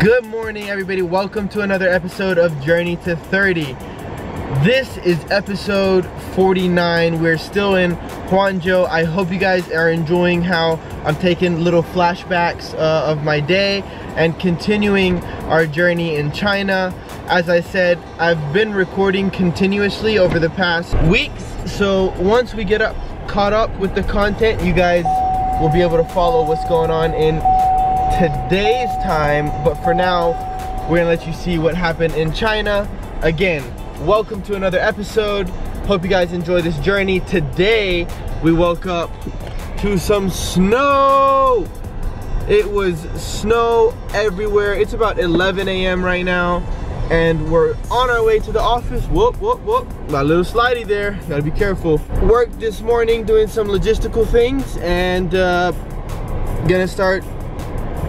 Good morning, everybody. Welcome to another episode of Journey to 30. This is episode 49. We're still in Hangzhou. I hope you guys are enjoying how I'm taking little flashbacks uh, of my day and continuing our journey in China. As I said, I've been recording continuously over the past weeks. So once we get up, caught up with the content, you guys will be able to follow what's going on in today's time but for now we're gonna let you see what happened in China. Again welcome to another episode. Hope you guys enjoy this journey. Today we woke up to some snow. It was snow everywhere. It's about 11 a.m right now and we're on our way to the office. Whoop whoop whoop. My little slidey there. Gotta be careful. Worked this morning doing some logistical things and uh, gonna start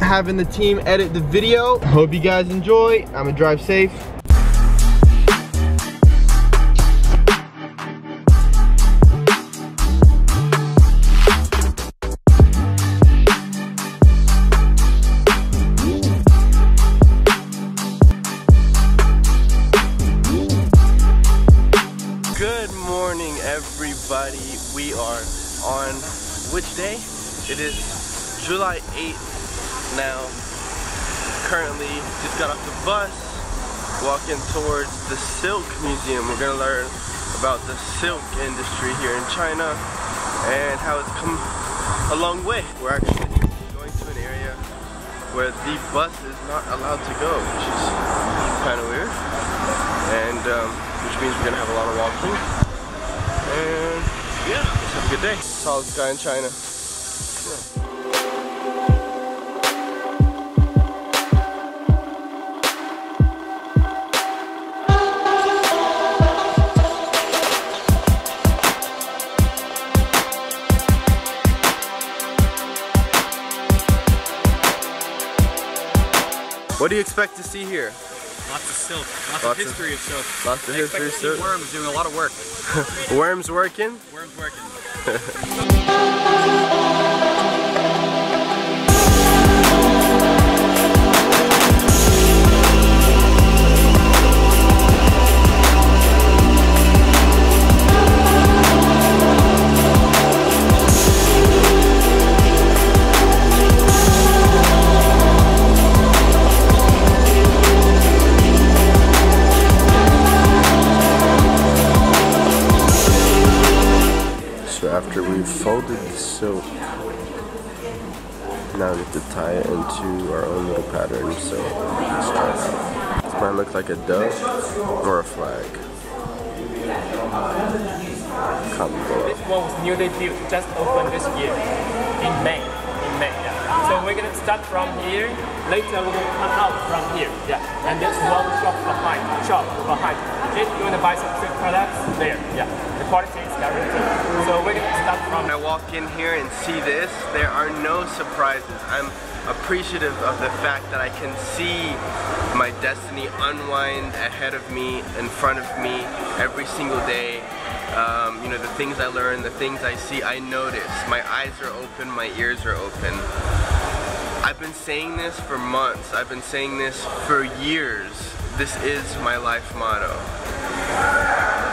having the team edit the video. Hope you guys enjoy. I'm gonna drive safe. Good morning everybody. We are on which day? It is July 8th now. Currently, just got off the bus, walking towards the Silk Museum. We're gonna learn about the silk industry here in China and how it's come a long way. We're actually going to an area where the bus is not allowed to go, which is kind of weird. And um, which means we're gonna have a lot of walking. And yeah, let's have a good day. Tallest guy in China. Yeah. What do you expect to see here? Lots of silk, lots, Lots of history of, silk. Lots of I history, of silk. worms doing a lot of work. Worms working? Worms working. after we've folded the silk, now we have to tie it into our own little pattern. So let's try it out. This might look like a dove or a flag. Comment below. This one was newly built, just opened this year, in May. In May, yeah. So we're gonna start from here. Later we're gonna come out from here, yeah. And there's one shop behind, shop behind. If you wanna buy some silk products, there, yeah. The quality is guaranteed. So we're gonna start from. When I walk in here and see this, there are no surprises. I'm appreciative of the fact that I can see my destiny unwind ahead of me, in front of me, every single day. Um, you know, the things I learn, the things I see, I notice. My eyes are open, my ears are open. I've been saying this for months. I've been saying this for years. This is my life motto.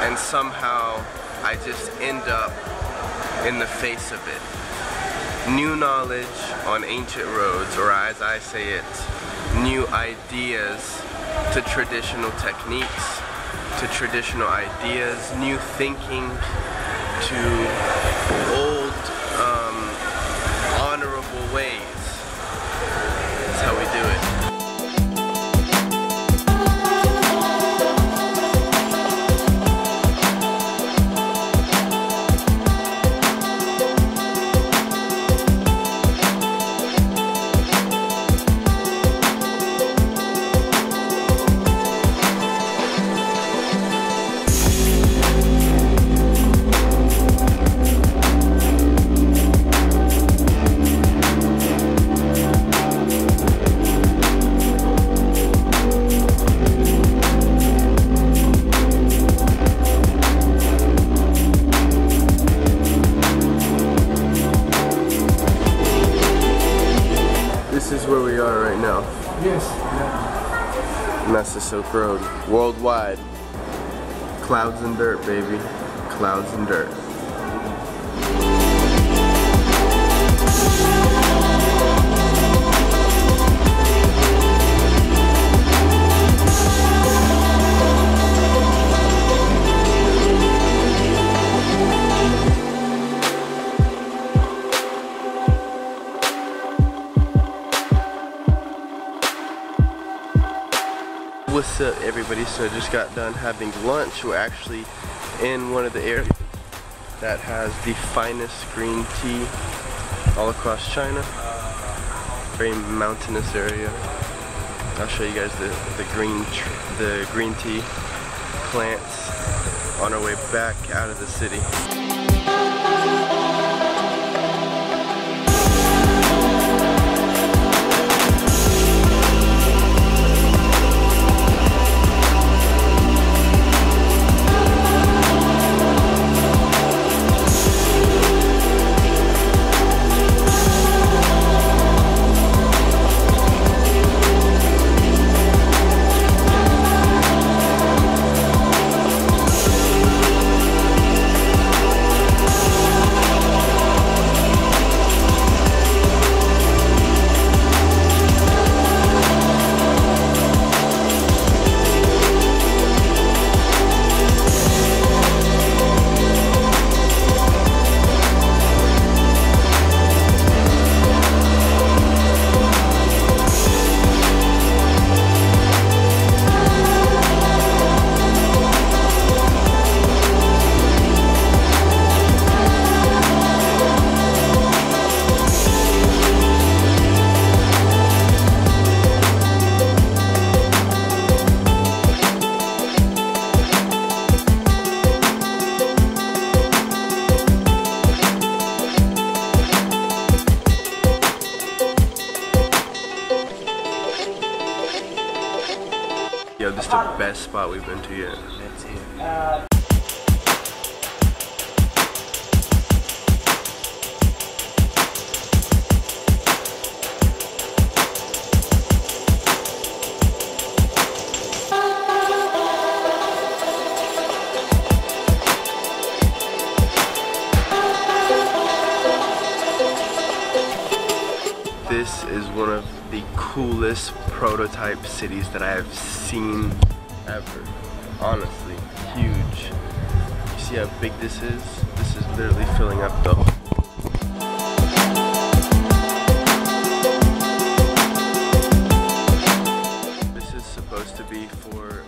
And somehow I just end up in the face of it. New knowledge on ancient roads, or as I say it, new ideas to traditional techniques, to traditional ideas, new thinking to old, where we are right now. Yes. And that's the Silk Road. Worldwide. Clouds and dirt, baby. Clouds and dirt. Everybody? So just got done having lunch. We're actually in one of the areas that has the finest green tea all across China. Very mountainous area. I'll show you guys the, the green the green tea plants on our way back out of the city. Best spot we've been to yet. This is one of the coolest prototype cities that I have seen ever. Honestly, huge. You see how big this is? This is literally filling up the whole This is supposed to be for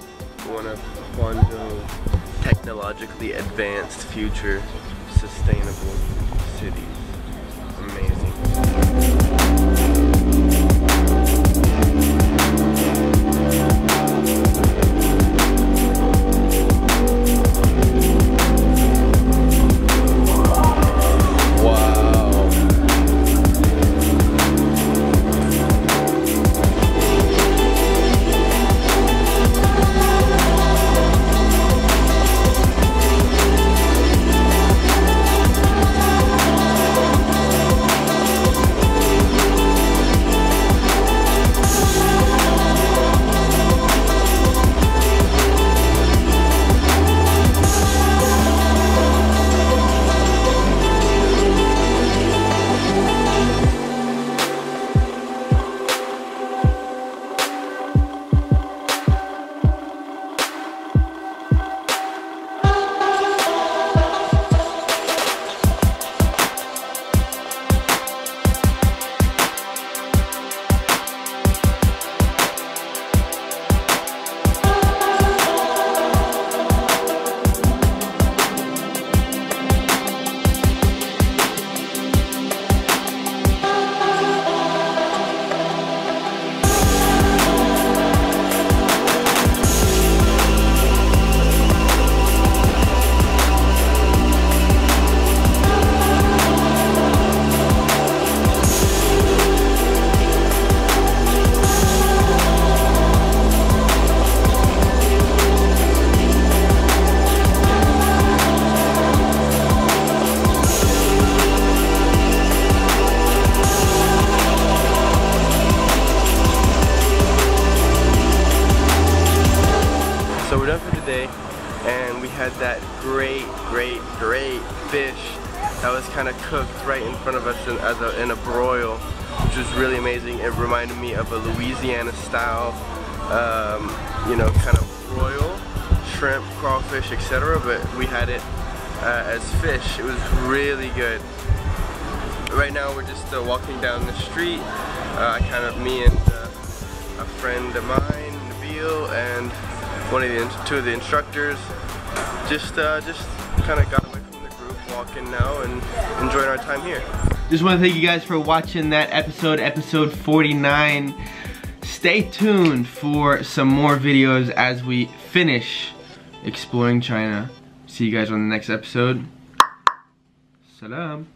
one of Guangzhou's technologically advanced future sustainable cities. Amazing. Kind of cooked right in front of us in, as a, in a broil, which was really amazing. It reminded me of a Louisiana style, um, you know, kind of broil, shrimp, crawfish, etc. But we had it uh, as fish. It was really good. Right now we're just uh, walking down the street. Uh, kind of me and uh, a friend of mine, Nabil, and one of the two of the instructors. Just uh, just kind of got now and enjoying our time here. Just want to thank you guys for watching that episode, episode 49. Stay tuned for some more videos as we finish exploring China. See you guys on the next episode. Salam.